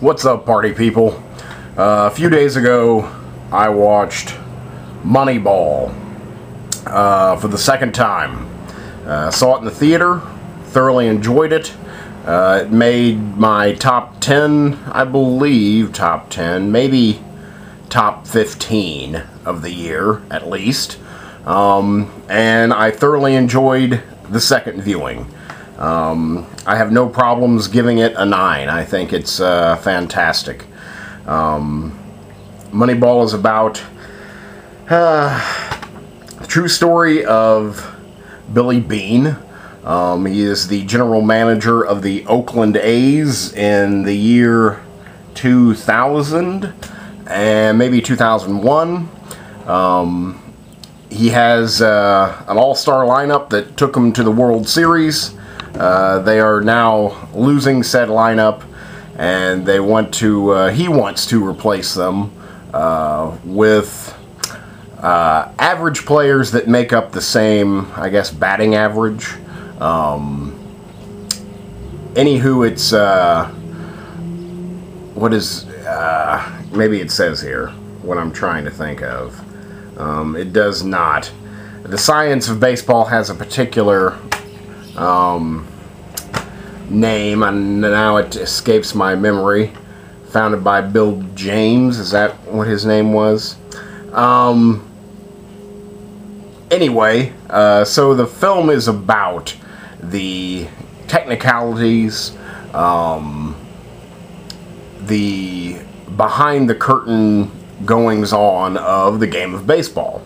What's up, party people? Uh, a few days ago, I watched Moneyball uh, for the second time. Uh, saw it in the theater, thoroughly enjoyed it. Uh, it made my top 10, I believe, top 10, maybe top 15 of the year, at least. Um, and I thoroughly enjoyed the second viewing. Um, I have no problems giving it a 9. I think it's uh, fantastic. Um, Moneyball is about uh, the true story of Billy Beane. Um, he is the general manager of the Oakland A's in the year 2000 and maybe 2001. Um, he has uh, an all-star lineup that took him to the World Series. Uh, they are now losing said lineup, and they want to. Uh, he wants to replace them uh, with uh, average players that make up the same, I guess, batting average. Um, anywho, it's uh, what is maybe it says here what I'm trying to think of. Um, it does not. The science of baseball has a particular um, name, and now it escapes my memory. Founded by Bill James, is that what his name was? Um, anyway, uh, so the film is about the technicalities, um, the behind the curtain goings on of the game of baseball.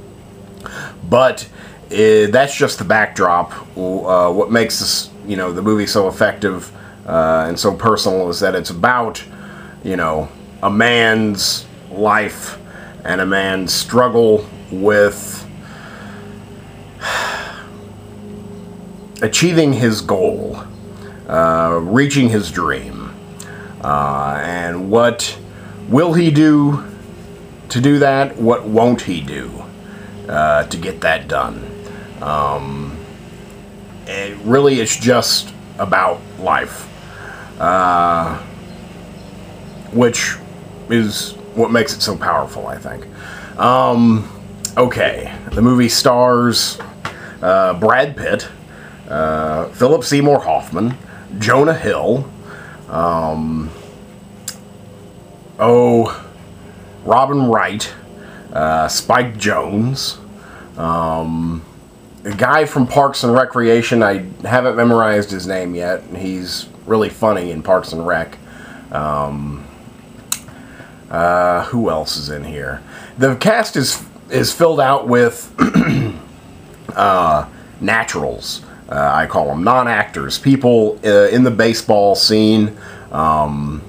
But uh, that's just the backdrop. Uh, what makes this, you know, the movie so effective uh, and so personal is that it's about, you know, a man's life and a man's struggle with achieving his goal, uh, reaching his dream, uh, and what will he do to do that? What won't he do uh, to get that done? Um, it really, it's just about life, uh, which is what makes it so powerful, I think. Um, okay, the movie stars uh, Brad Pitt, uh, Philip Seymour Hoffman, Jonah Hill, um, oh, Robin Wright, uh, Spike Jonze, um, a guy from Parks and Recreation. I haven't memorized his name yet. He's really funny in Parks and Rec. Um, uh, who else is in here? The cast is is filled out with uh, naturals. Uh, I call them non-actors, people uh, in the baseball scene um,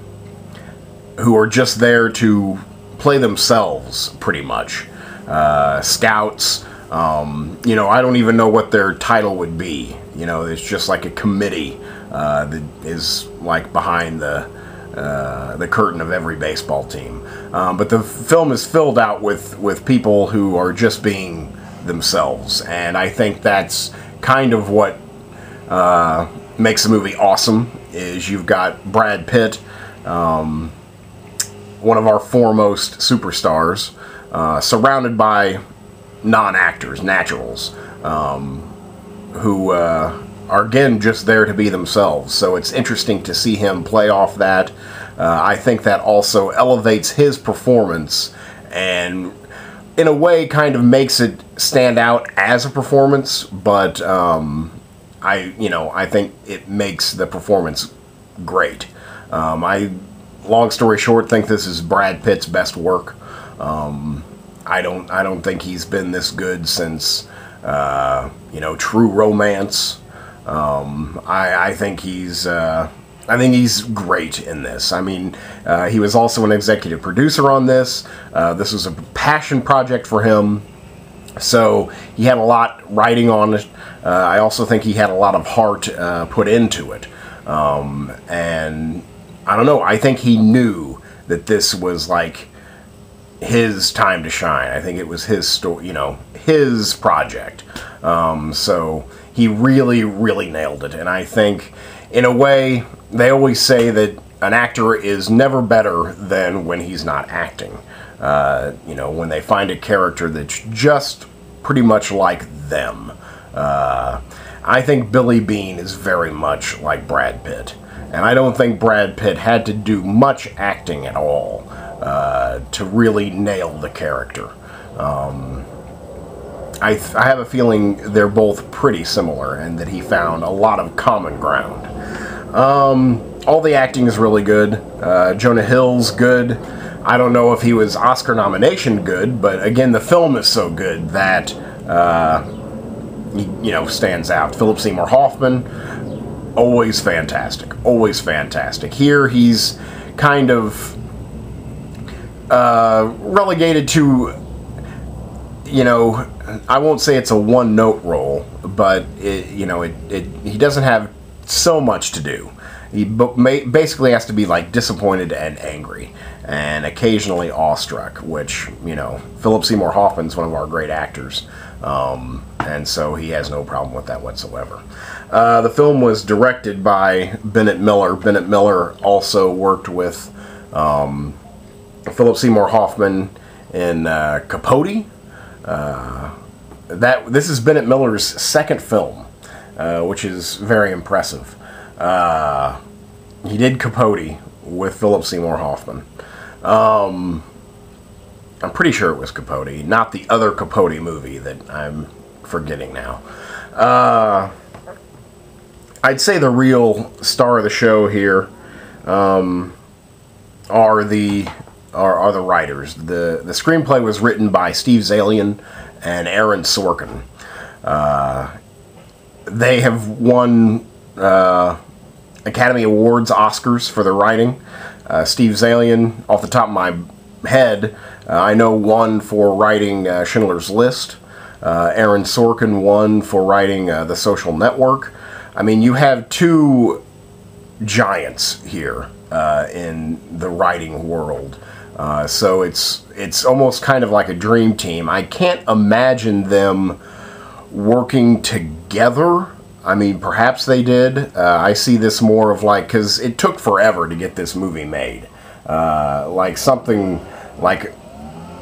who are just there to play themselves, pretty much. Uh, scouts, um, you know, I don't even know what their title would be. You know, it's just like a committee uh, that is like behind the uh, the curtain of every baseball team. Um, but the film is filled out with with people who are just being themselves, and I think that's kind of what uh, makes the movie awesome. Is you've got Brad Pitt, um, one of our foremost superstars, uh, surrounded by non-actors, naturals, um, who uh, are again just there to be themselves. So it's interesting to see him play off that. Uh, I think that also elevates his performance and in a way kind of makes it stand out as a performance, but um, I, you know, I think it makes the performance great. Um, I, long story short, think this is Brad Pitt's best work. Um, I don't, I don't think he's been this good since, uh, you know, True Romance. Um, I, I think he's, uh, I think he's great in this. I mean, uh, he was also an executive producer on this. Uh, this was a passion project for him. So he had a lot writing on it. Uh, I also think he had a lot of heart uh, put into it. Um, and I don't know, I think he knew that this was like his time to shine. I think it was his story, you know, his project. Um, so he really, really nailed it. And I think, in a way, they always say that an actor is never better than when he's not acting. Uh, you know, when they find a character that's just pretty much like them. Uh, I think Billy Beane is very much like Brad Pitt. And I don't think Brad Pitt had to do much acting at all uh, to really nail the character. Um, I, th- I have a feeling they're both pretty similar and that he found a lot of common ground. Um, all the acting is really good. Uh, Jonah Hill's good. I don't know if he was Oscar nomination good, but again, the film is so good that uh, you know stands out. Philip Seymour Hoffman, always fantastic, always fantastic. Here, he's kind of uh, relegated to, you know, I won't say it's a one-note role, but it, you know, it, it he doesn't have so much to do. He basically has to be like disappointed and angry, and occasionally awestruck. Which you know, Philip Seymour Hoffman's one of our great actors, um, and so he has no problem with that whatsoever. Uh, the film was directed by Bennett Miller. Bennett Miller also worked with um, Philip Seymour Hoffman in uh, Capote. Uh, that this is Bennett Miller's second film, uh, which is very impressive. Uh, he did Capote with Philip Seymour Hoffman. Um, I'm pretty sure it was Capote, not the other Capote movie that I'm forgetting now. Uh, I'd say the real star of the show here um, are the are, are the writers. the The screenplay was written by Steve Zaillian and Aaron Sorkin. Uh, they have won uh, Academy Awards, Oscars for their writing. Uh, Steve Zaillian, off the top of my head, uh, I know one for writing uh, Schindler's List. Uh, Aaron Sorkin won for writing The Social Network. I mean, you have two giants here in the writing world. So it's it's almost kind of like a dream team. I can't imagine them working together I mean, perhaps they did. Uh, I see this more of like, because it took forever to get this movie made. Uh, like something like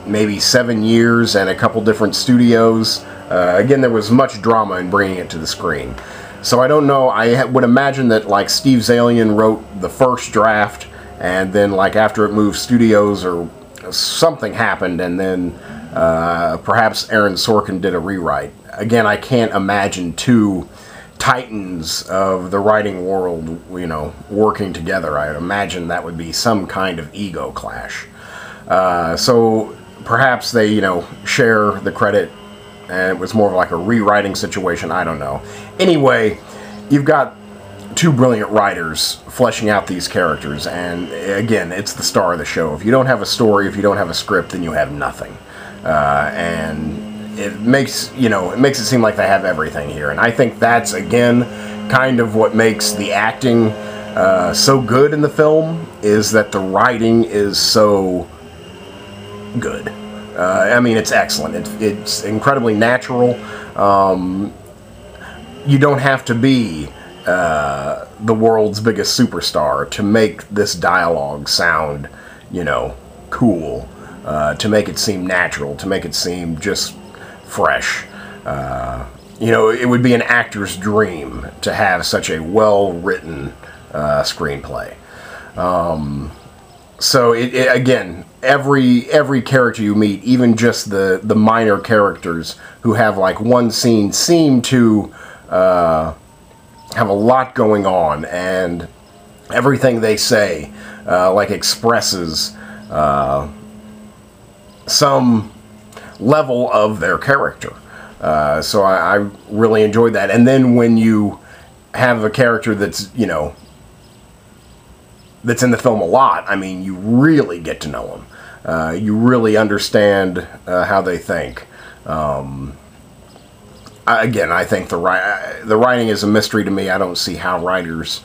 maybe seven years and a couple different studios. Uh, again, there was much drama in bringing it to the screen. So I don't know. I would imagine that like Steve Zaillian wrote the first draft, and then like after it moved studios or something happened, and then uh, perhaps Aaron Sorkin did a rewrite. Again, I can't imagine two titans of the writing world, you know, working together. I imagine that would be some kind of ego clash. Uh, so perhaps they, you know, share the credit and it was more of like a rewriting situation. I don't know. Anyway, you've got two brilliant writers fleshing out these characters, and again, it's the star of the show. If you don't have a story, if you don't have a script, then you have nothing. Uh, and it makes you know it makes it seem like they have everything here, and I think that's again kind of what makes the acting uh, so good in the film is that the writing is so good. Uh, I mean, it's excellent. It, it's incredibly natural. Um, you don't have to be uh, the world's biggest superstar to make this dialogue sound, you know, cool. Uh, to make it seem natural, to make it seem just fresh. Uh, you know, it would be an actor's dream to have such a well written uh, screenplay. Um, so it, it, again, every every character you meet, even just the the minor characters who have like one scene, seem to uh, have a lot going on, and everything they say uh, like expresses uh, some level of their character. Uh, so I, I, really enjoyed that. And then when you have a character that's, you know, that's in the film a lot, I mean, you really get to know them. Uh, you really understand uh, how they think. Um, again, I think the ri- the writing is a mystery to me. I don't see how writers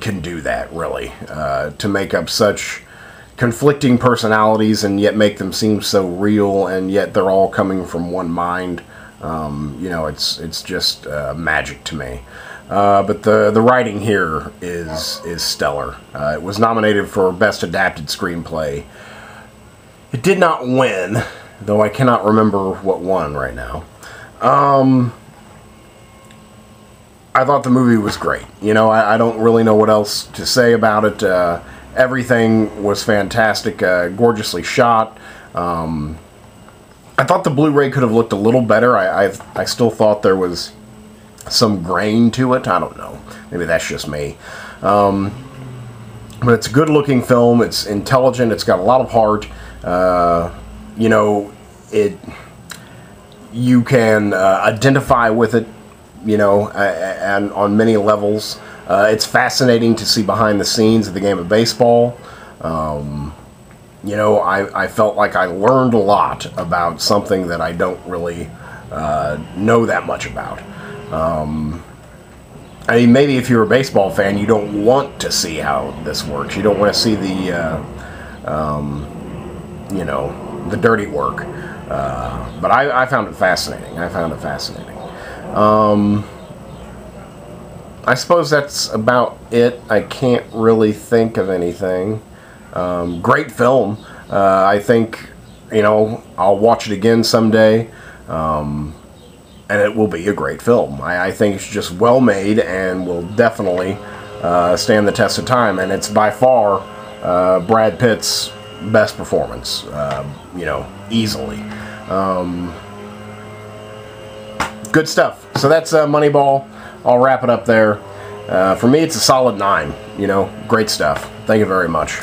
can do that really uh, to make up such conflicting personalities and yet make them seem so real and yet they're all coming from one mind um, you know it's it's just uh, magic to me Uh, but the the writing here is is stellar. Uh, it was nominated for best adapted screenplay. It did not win, though I cannot remember what won right now. Um, I thought the movie was great. You know, I, I don't really know what else to say about it. Uh, everything was fantastic, uh, gorgeously shot. Um, I thought the Blu-ray could have looked a little better. I, I I still thought there was some grain to it. I don't know. Maybe that's just me. Um, but it's a good-looking film. It's intelligent. It's got a lot of heart. Uh, you know, it. You can uh, identify with it. You know, and on many levels. Uh, it's fascinating to see behind the scenes of the game of baseball. Um, you know, I, I felt like I learned a lot about something that I don't really uh, know that much about. Um, I mean, maybe if you're a baseball fan, you don't want to see how this works. You don't want to see the, uh, um, you know, the dirty work. Uh, but I, I, found it fascinating. I found it fascinating. Um, I suppose that's about it. I can't really think of anything. Um, great film. Uh, I think, you know, I'll watch it again someday. Um, and it will be a great film. I, I think it's just well made and will definitely uh, stand the test of time. And it's by far uh, Brad Pitt's best performance, uh, you know, easily. Um, good stuff. So that's uh, Moneyball. I'll wrap it up there. Uh, for me, it's a solid nine. You know, great stuff. Thank you very much.